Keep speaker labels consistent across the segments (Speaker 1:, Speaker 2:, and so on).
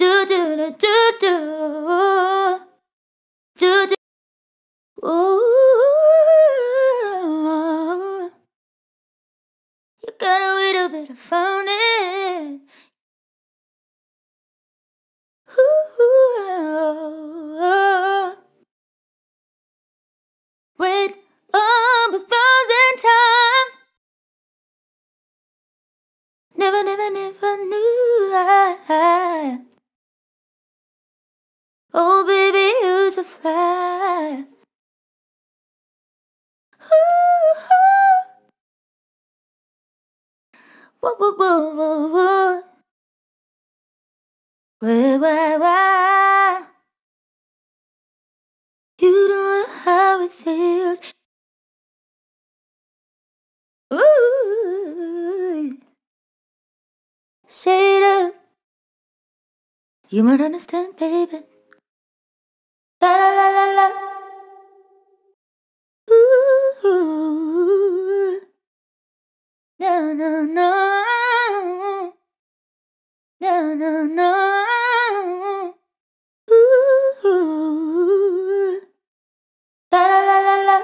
Speaker 1: do do do do do do do. Ooh, you got a little bit of fun in. A fly? Whoa, whoa, whoa, whoa, whoa. Why, why, why? You don't know how it feels. Ooh, say it. You might understand, baby. La la la la la. Ooh, no no no, no no no. Ooh, la la la la.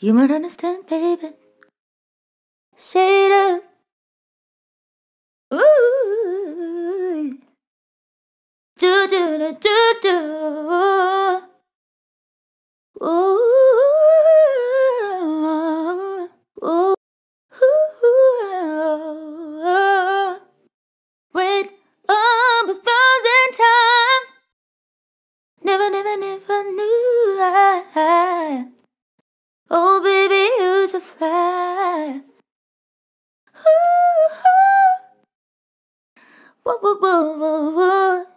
Speaker 1: You might understand, baby. Say it. Ooh, do do do do do. Ooh, ooh, ooh. Wait um, a thousand times. Never, never, never knew I. Oh, baby, who's a fly? Ooh, whoa, whoa, whoa, whoa, whoa.